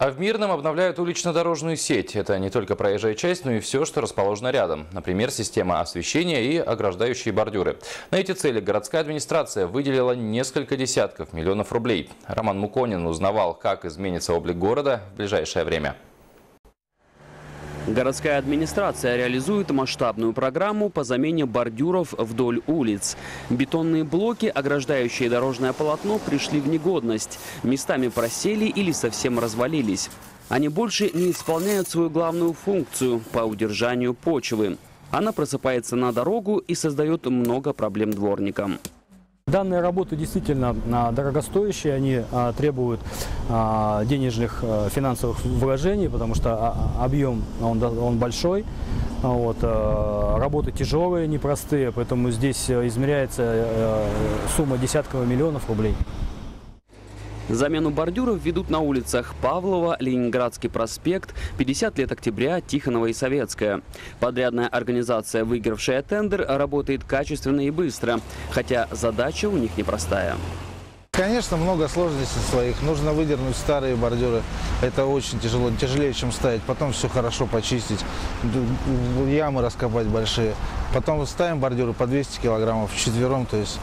А в Мирном обновляют улично-дорожную сеть. Это не только проезжая часть, но и все, что расположено рядом. Например, система освещения и ограждающие бордюры. На эти цели городская администрация выделила несколько десятков миллионов рублей. Роман Муконин узнавал, как изменится облик города в ближайшее время. Городская администрация реализует масштабную программу по замене бордюров вдоль улиц. Бетонные блоки, ограждающие дорожное полотно, пришли в негодность. Местами просели или совсем развалились. Они больше не исполняют свою главную функцию по удержанию почвы. Она просыпается на дорогу и создает много проблем дворникам. Данные работы действительно а, дорогостоящие, они а, требуют а, денежных финансовых вложений, потому что объем он, он большой. Вот, работы тяжелые, непростые, поэтому здесь измеряется э, сумма десятков миллионов рублей. Замену бордюров ведут на улицах Павлова, Ленинградский проспект, 50 лет октября, Тихонова и Советская. Подрядная организация, выигравшая тендер, работает качественно и быстро, хотя задача у них непростая. Конечно, много сложностей своих. Нужно выдернуть старые бордюры. Это очень тяжело, тяжелее, чем ставить. Потом все хорошо почистить, ямы раскопать большие. Потом ставим бордюры по 200 килограммов четвером, то есть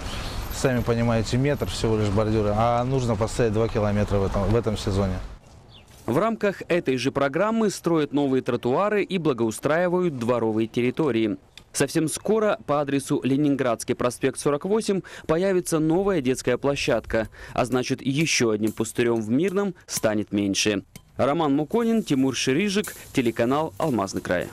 сами понимаете, метр всего лишь бордюра, а нужно поставить 2 километра в этом, в этом сезоне. В рамках этой же программы строят новые тротуары и благоустраивают дворовые территории. Совсем скоро по адресу Ленинградский проспект 48 появится новая детская площадка, а значит еще одним пустырем в Мирном станет меньше. Роман Муконин, Тимур Ширижик, телеканал «Алмазный край».